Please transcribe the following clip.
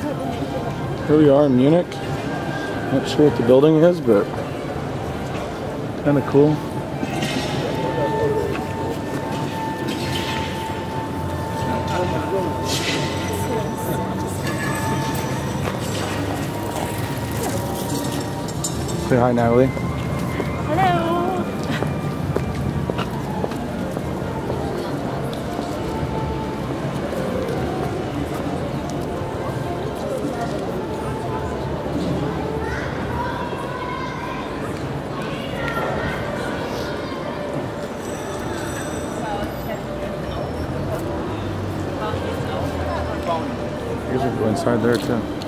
Here we are in Munich. Not sure what the building is, but kind of cool. Say hi, Natalie. Hello. You guys go inside there too.